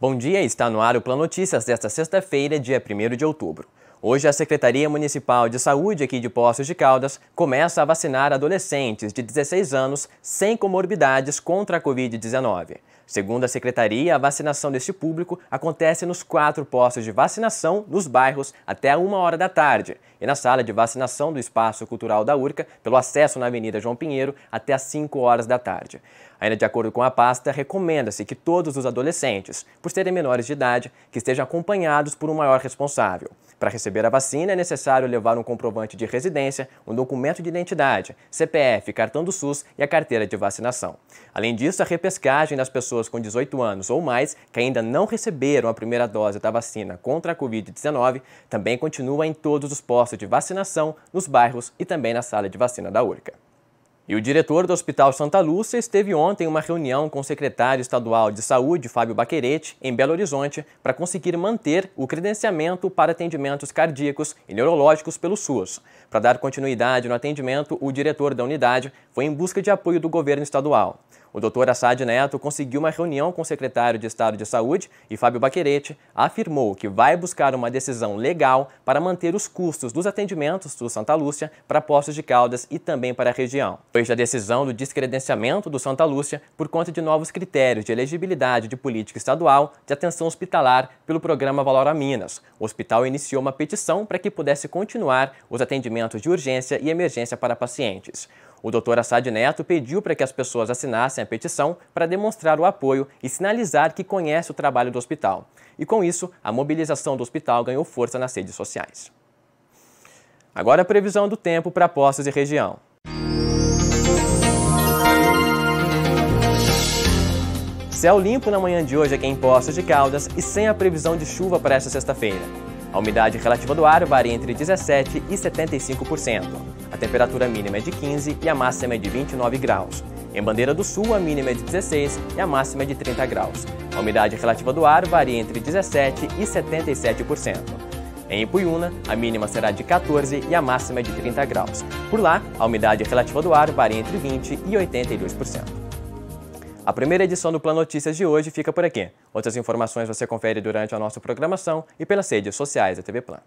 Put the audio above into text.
Bom dia, está no ar o Plano Notícias desta sexta-feira, dia 1 de outubro. Hoje, a Secretaria Municipal de Saúde aqui de Poços de Caldas começa a vacinar adolescentes de 16 anos sem comorbidades contra a Covid-19. Segundo a Secretaria, a vacinação deste público acontece nos quatro postos de vacinação nos bairros até uma hora da tarde e na sala de vacinação do Espaço Cultural da URCA, pelo acesso na Avenida João Pinheiro, até às 5 horas da tarde. Ainda de acordo com a pasta, recomenda-se que todos os adolescentes, por serem menores de idade, que estejam acompanhados por um maior responsável. Para receber a vacina é necessário levar um comprovante de residência, um documento de identidade, CPF, cartão do SUS e a carteira de vacinação. Além disso, a repescagem das pessoas com 18 anos ou mais que ainda não receberam a primeira dose da vacina contra a Covid-19 também continua em todos os postos de vacinação, nos bairros e também na sala de vacina da URCA. E o diretor do Hospital Santa Lúcia esteve ontem em uma reunião com o secretário estadual de Saúde, Fábio Baquerete, em Belo Horizonte, para conseguir manter o credenciamento para atendimentos cardíacos e neurológicos pelo SUS. Para dar continuidade no atendimento, o diretor da unidade foi em busca de apoio do governo estadual. O doutor Assad Neto conseguiu uma reunião com o secretário de Estado de Saúde e Fábio Baquerete afirmou que vai buscar uma decisão legal para manter os custos dos atendimentos do Santa Lúcia para Poços de Caldas e também para a região. Foi a decisão do descredenciamento do Santa Lúcia por conta de novos critérios de elegibilidade de política estadual de atenção hospitalar pelo programa Valora Minas. O hospital iniciou uma petição para que pudesse continuar os atendimentos de urgência e emergência para pacientes. O Dr. Assad Neto pediu para que as pessoas assinassem a petição para demonstrar o apoio e sinalizar que conhece o trabalho do hospital. E com isso, a mobilização do hospital ganhou força nas redes sociais. Agora a previsão do tempo para Poços e região. Céu limpo na manhã de hoje aqui em Poços de Caldas e sem a previsão de chuva para esta sexta-feira. A umidade relativa do ar varia entre 17% e 75%. A temperatura mínima é de 15 e a máxima é de 29 graus. Em Bandeira do Sul, a mínima é de 16 e a máxima é de 30 graus. A umidade relativa do ar varia entre 17% e 77%. Em Ipuiuna, a mínima será de 14 e a máxima é de 30 graus. Por lá, a umidade relativa do ar varia entre 20 e 82%. A primeira edição do Plano Notícias de hoje fica por aqui. Outras informações você confere durante a nossa programação e pelas redes sociais da TV Plan.